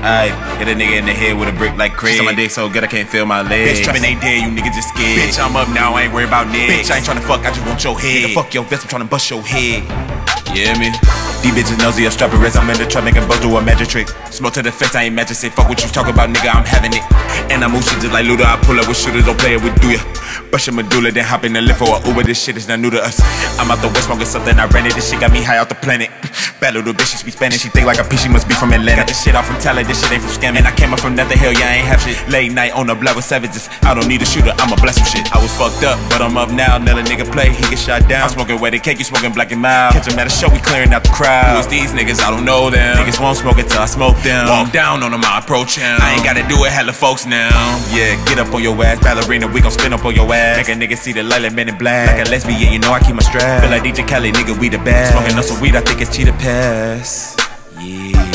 Ayy, hit a nigga in the head with a brick like Craig. She my dick so good I can't feel my legs. Bitch trapping ain't dead, you niggas just scared. Bitch, I'm up now, I ain't worried about niggas. Bitch, I ain't tryna fuck, I just want your head. Nigga, fuck your vest, I'm tryna bust your head. Yeah, me. These bitches nosy, I'm strapping wrist. I'm in the trap making buzz do a magic trick. Smoke to the face, I ain't magic. Say fuck what you talk about, nigga. I'm having it. And I move shit just like Luda. I pull up with shooters, don't play it with do ya. Brush your medulla, then hop in the Lyft oh, for a Uber. This shit is not new to us. I'm out the west smoking something. I rented. This shit got me high off the planet. Bad little bitch, she speak Spanish. She think like a bitch, she must be from Atlanta. Got this shit off from talent. This shit ain't from scamming. I came up from nothing. Hell yeah, I ain't have shit. Late night on the block with savages. I don't need a shooter. I'ma bless some shit. I was fucked up, but I'm up now. Let a nigga play. He get shot down. I'm smoking wedding cake. You smoking black and mild. Catch him at a show. We clearing out the crowd. Who is these niggas? I don't know them. Niggas won't smoke it till I smoke them. Walk down on them, I approach him. I ain't gotta do it, hella folks now. Yeah, get up on your ass, ballerina. We gon' spin up on your ass. Make a nigga see the light like men in black. Like a lesbian, you know I keep my strap. Feel like DJ Khaled, nigga, we the best. Smoking on some weed, I think it's cheetah pass. Yeah.